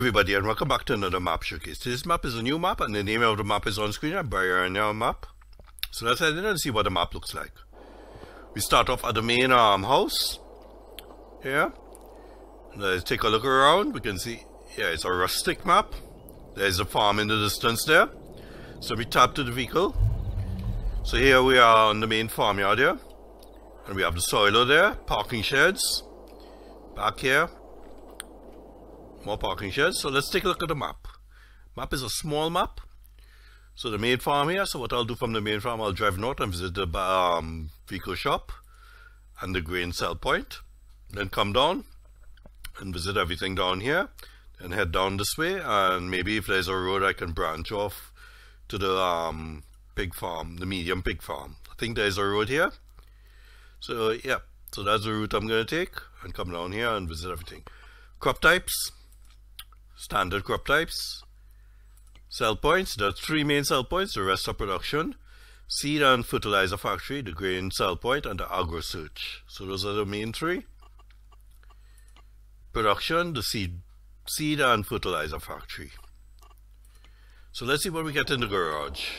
everybody and welcome back to another map showcase. This map is a new map and the name of the map is on screen, a Baranya map. So let's head in and see what the map looks like. We start off at the main um, house here. Let's take a look around. We can see, yeah, it's a rustic map. There's a farm in the distance there. So we tap to the vehicle. So here we are on the main farmyard here. And we have the soiler there, parking sheds. Back here, more parking sheds. So let's take a look at the map. Map is a small map. So the main farm here, so what I'll do from the main farm, I'll drive north and visit the um, vehicle shop and the grain sell point. Then come down and visit everything down here. Then head down this way and maybe if there's a road I can branch off to the um, pig farm, the medium pig farm. I think there's a road here. So yeah, so that's the route I'm going to take and come down here and visit everything. Crop types, standard crop types, sell points, the three main sell points, the rest are production, seed and fertilizer factory, the grain sell point, and the agro search. So those are the main three. Production, the seed, seed and fertilizer factory. So let's see what we get in the garage.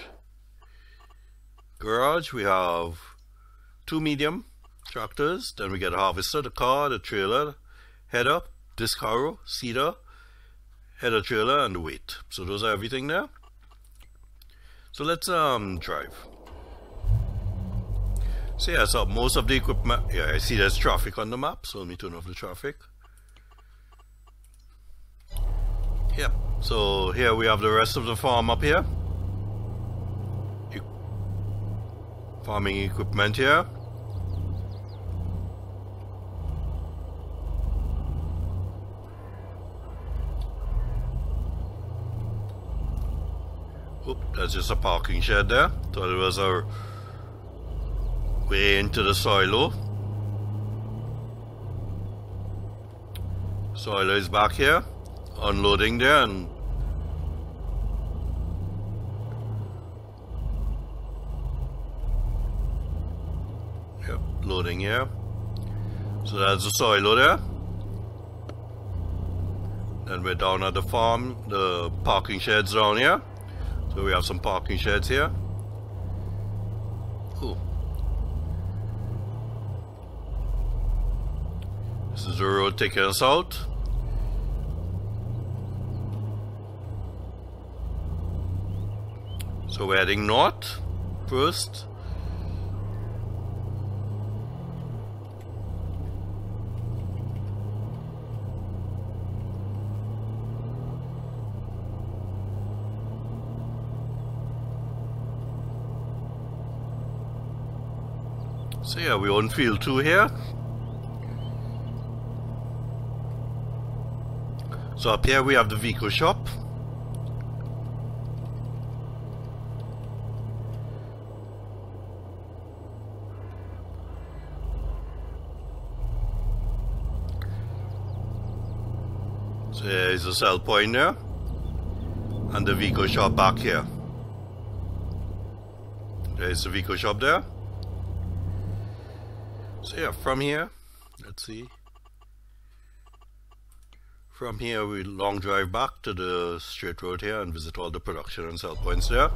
Garage, we have two medium tractors, then we get a harvester, the car, the trailer, header, disc harrow, seeder, header trailer and the weight. So those are everything there. So let's um drive. So yeah, so most of the equipment, yeah, I see there's traffic on the map, so let me turn off the traffic. Yep, so here we have the rest of the farm up here. Farming equipment here. That's just a parking shed there. Thought it was our way into the silo. Silo is back here, unloading there and Yep, loading here. So that's the silo there. Then we're down at the farm, the parking sheds down here. So we have some parking sheds here. Cool. This is the road taking us out. So we're heading north first. Yeah, we own field 2 here. So up here we have the vehicle shop. So there is a sell point there. And the vehicle shop back here. There's the vehicle shop there. Yeah, from here, let's see. From here, we long drive back to the straight road here and visit all the production and sell points there.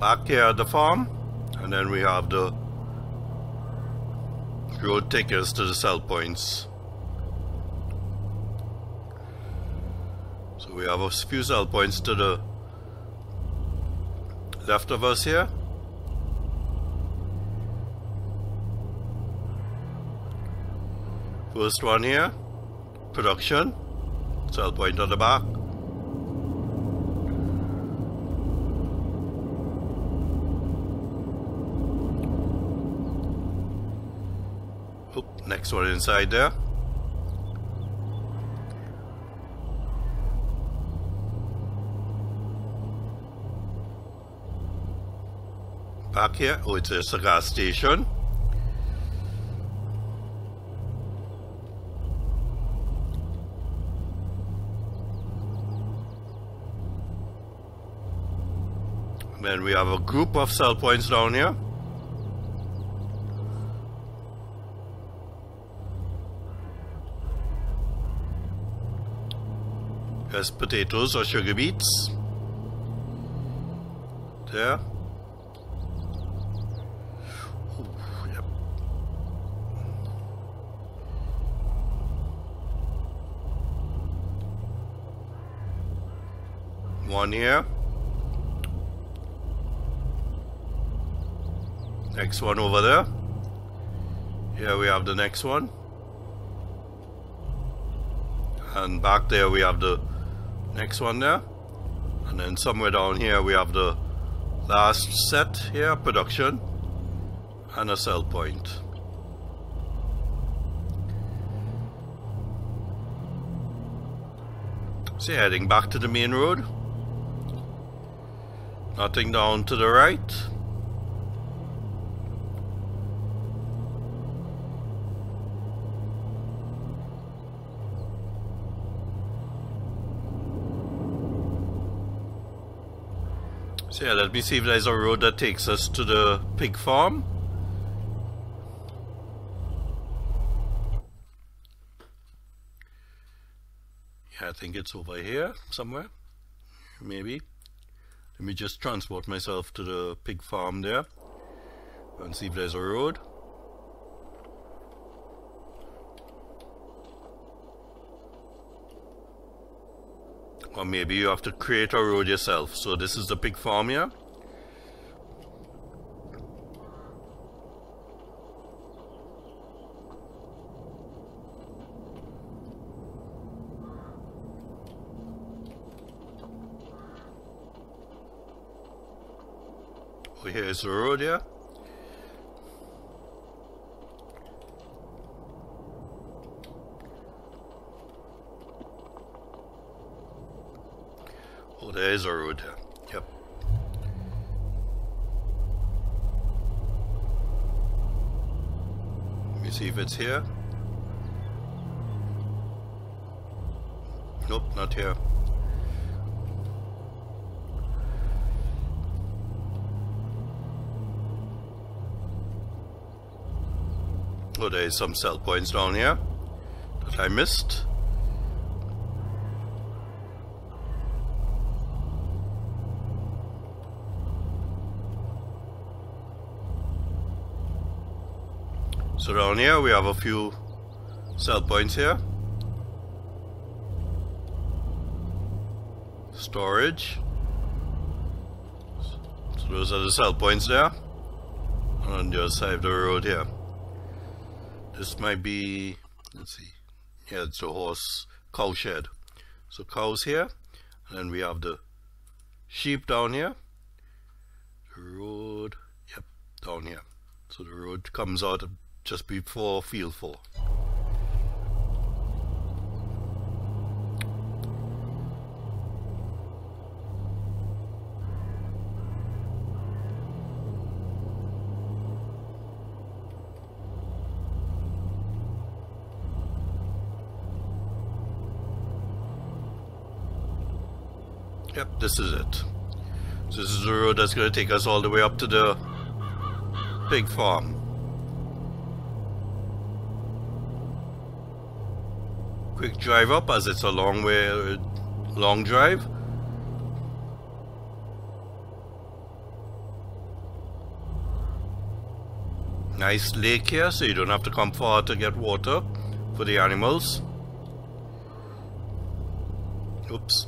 Back here at the farm and then we have the road takers to the sell points. So we have a few sell points to the left of us here. First one here production sell point on the back next one inside there. Back here, oh, it's a gas station. Then we have a group of sell points down here. There's potatoes or sugar beets. There. Ooh, yep. One here. Next one over there. Here we have the next one. And back there we have the next one there. And then somewhere down here we have the last set here, production, and a sell point. So heading back to the main road. Nothing down to the right. So yeah, let me see if there's a road that takes us to the pig farm. Yeah, I think it's over here somewhere. Maybe. Let me just transport myself to the pig farm there and see if there's a road. Or maybe you have to create a road yourself. So this is the pig farm here. Oh, here's the road here. There is a road. Yep. Let me see if it's here. Nope, not here. Oh, there's some sell points down here that I missed. Down here we have a few sell points here. Storage. So those are the sell points there. On the other side of the road here. This might be, let's see, yeah, it's a horse cow shed. So cows here, and then we have the sheep down here. The road, yep, down here. So the road comes out just before field four. Yep, this is it. This is the road that's going to take us all the way up to the pig farm. Quick drive up as it's a long way, long drive. Nice lake here, so you don't have to come far to get water for the animals. Oops.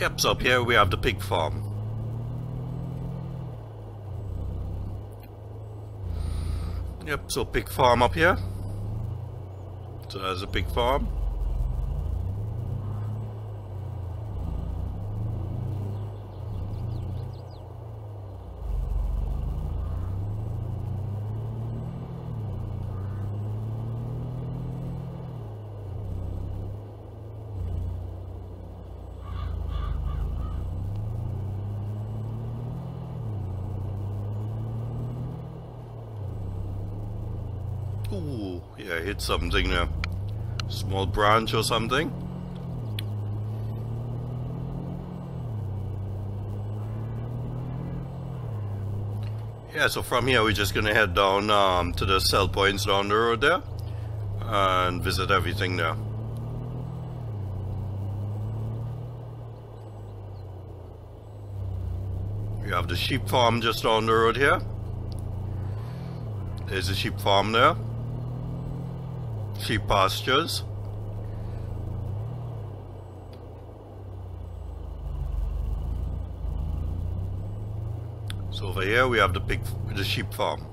Yep, so up here we have the pig farm. Yep, so pig farm up here. So there's a pig farm. Ooh, yeah, hit something there. Small branch or something. Yeah, so from here we're just gonna head down um, to the sell points down the road there and visit everything there. We have the sheep farm just down the road here. There's a sheep farm there. Sheep pastures. So over here we have the pig, the sheep farm.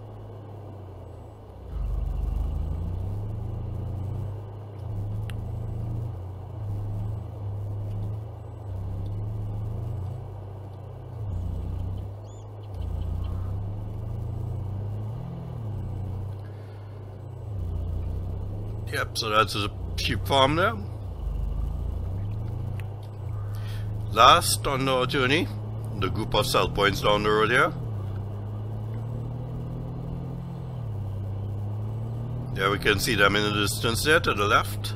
Yep, so that's a sheep farm there. Last on our journey, the group of sell points down the road here. There we can see them in the distance there to the left.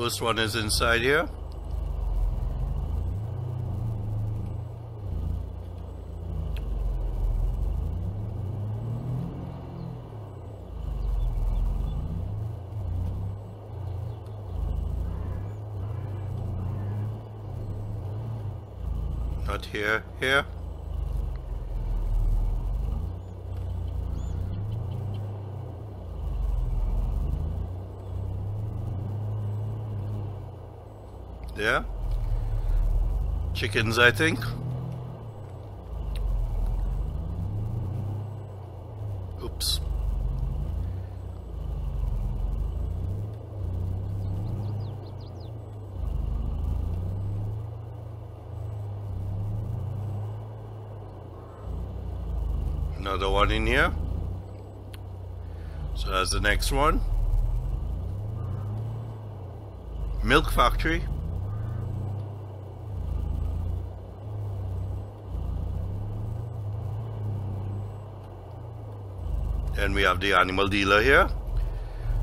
First one is inside here. Not here, here. Yeah. Chickens, I think. Oops. Another one in here. So that's the next one. Milk factory. And we have the animal dealer here.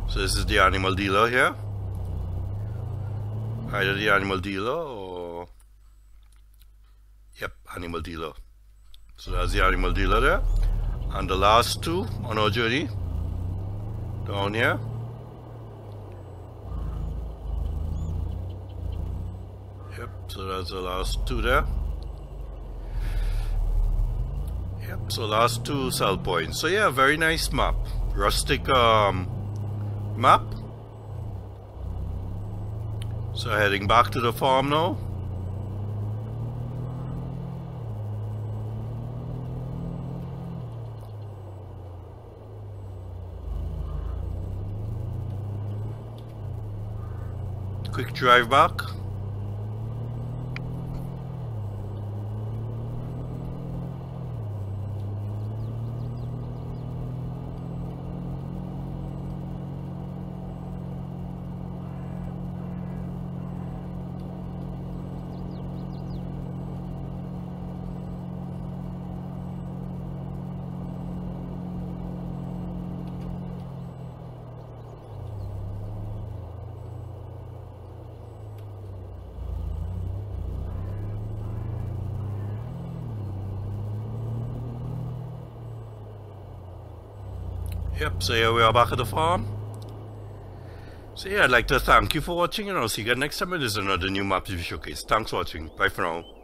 So this is the animal dealer here. Either the animal dealer or yep animal dealer. So that's the animal dealer there. And the last two on our journey down here. Yep so that's the last two there Yep, so last two sell points. So yeah, very nice map. Rustic um, map. So heading back to the farm now. Quick drive back. Yep, so here we are back at the farm. So yeah, I'd like to thank you for watching and I'll see you again next time. There's another new map TV showcase. Thanks for watching. Bye for now.